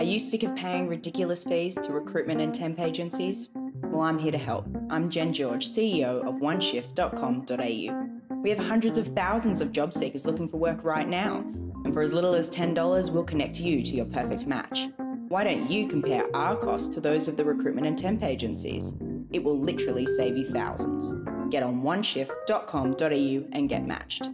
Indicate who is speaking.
Speaker 1: Are you sick of paying ridiculous fees to recruitment and temp agencies? Well, I'm here to help. I'm Gen George, CEO of oneshift.com.au. We have hundreds of thousands of job seekers looking for work right now, and for as little as $10, we'll connect you to your perfect match. Why don't you compare our costs to those of the recruitment and temp agencies? It will literally save you thousands. Get on oneshift.com.au and get matched.